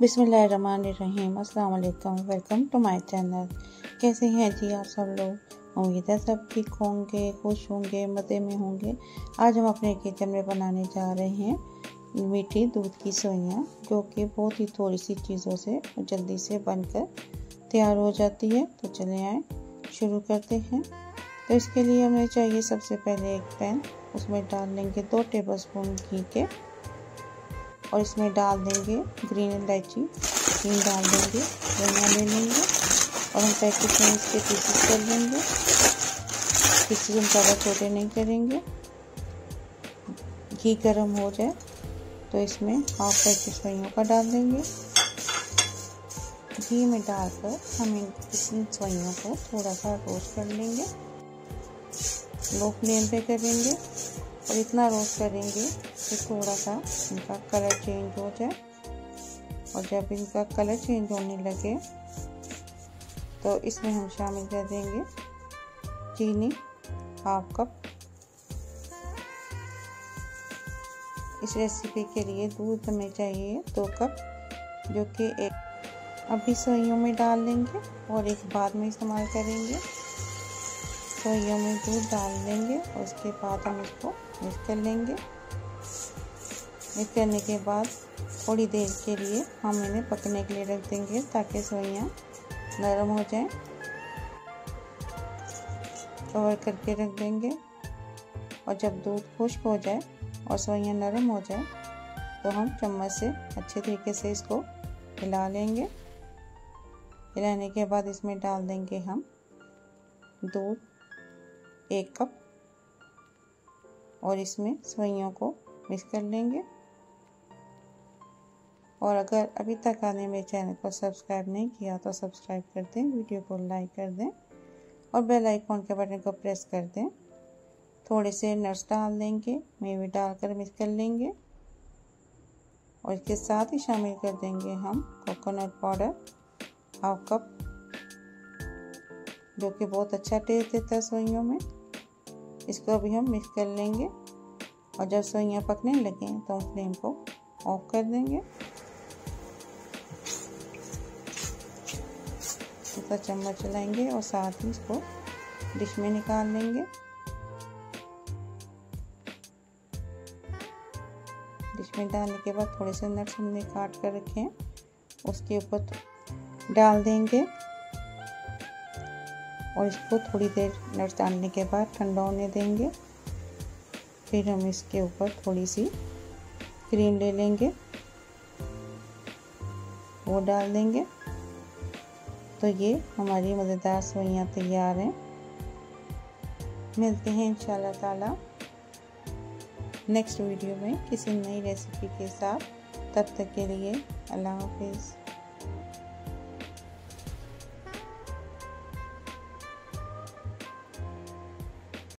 बिसमीम अस्सलाम welcome to my channel. कैसे हैं जी आप सब लोग? उम्मीद है सब ठीक होंगे, खुश होंगे, मज़े में होंगे। आज हम अपने किचन में बनाने जा रहे हैं मीठी दूध की सोइयाँ, जो कि बहुत ही थोड़ी सी चीज़ों से जल्दी से बनकर तैयार हो जाती है। तो चले आए, शुरू करते हैं। तो इसके लिए हमें चाहिए सबसे पहले एक पैन, उसमें डाल लेंगे दो टेबल स्पून घी के। और इसमें डाल देंगे ग्रीन इलायची तीन डाल देंगे, धनिया ले लेंगे और हम पैकेट में इसके पीसेस कर लेंगे किसी हम ज़्यादा छोटे नहीं करेंगे। घी गर्म हो जाए तो इसमें हाफ़ पैकेट सोइयों का डाल देंगे। घी में डालकर हम इन सोइयों को थोड़ा सा रोस्ट कर लेंगे। लो फ्लेम पे करेंगे। और इतना रोस्ट करेंगे। कि थोड़ा सा इनका कलर चेंज हो जाए। और जब इनका कलर चेंज होने लगे तो इसमें हम शामिल कर देंगे चीनी हाफ़ कप इस रेसिपी के लिए दूध हमें चाहिए दो कप जो कि एक अभी सोइयों में डाल देंगे और एक बाद में इस्तेमाल करेंगे। सोइयों में दूध डाल देंगे और उसके बाद हम इसको मिक्स कर लेंगे। मिक्स करने के बाद थोड़ी देर के लिए हम इन्हें पकने के लिए रख देंगे ताकि सोइयाँ नरम हो जाएँ। कवर करके रख देंगे। और जब दूध खुश्क हो जाए और सोइयाँ नरम हो जाए तो हम चम्मच से अच्छे तरीके से इसको हिला लेंगे। हिलाने के बाद इसमें डाल देंगे हम दूध एक कप और इसमें सवैयों को मिक्स कर लेंगे। और अगर अभी तक आने मेरे चैनल को सब्सक्राइब नहीं किया तो सब्सक्राइब कर दें, वीडियो को लाइक कर दें और बेल आइकॉन के बटन को प्रेस कर दें। थोड़े से नट्स डाल देंगे मेवे डालकर मिक्स कर लेंगे। और इसके साथ ही शामिल कर देंगे हम कोकोनट पाउडर हाफ़ कप जो कि बहुत अच्छा टेस्ट देता है सोइयों में। इसको अभी हम मिक्स कर लेंगे। और जब सोइयाँ पकने लगे तो हम फ्लेम को ऑफ़ कर देंगे। इसका चम्मच चलाएँगे और साथ ही इसको डिश में निकाल लेंगे। डिश में डालने के बाद थोड़े से नट्स हमने काट कर रखे हैं। उसके ऊपर डाल देंगे। और इसको थोड़ी देर नट्स डालने के बाद ठंडा होने देंगे। फिर हम इसके ऊपर थोड़ी सी क्रीम ले लेंगे। वो डाल देंगे। तो ये हमारी मज़ेदार सवैयाँ तैयार हैं। मिलते हैं इंशाल्लाह ताला नेक्स्ट वीडियो में किसी नई रेसिपी के साथ। तब तक के लिए अल्लाह हाफिज़।